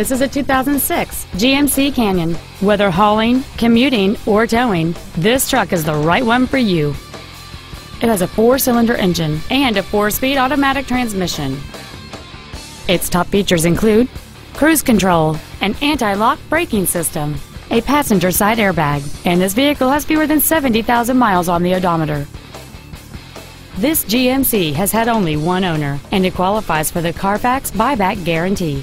This is a 2006 GMC Canyon. Whether hauling, commuting, or towing, this truck is the right one for you. It has a four-cylinder engine and a four-speed automatic transmission. Its top features include cruise control, an anti-lock braking system, a passenger side airbag, and this vehicle has fewer than 70,000 miles on the odometer. This GMC has had only one owner, and it qualifies for the Carfax buyback guarantee.